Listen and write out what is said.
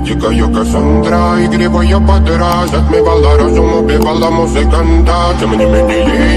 дикая Кассандра Игривая подра Затмевала разум, убивала музыканта Тем не менее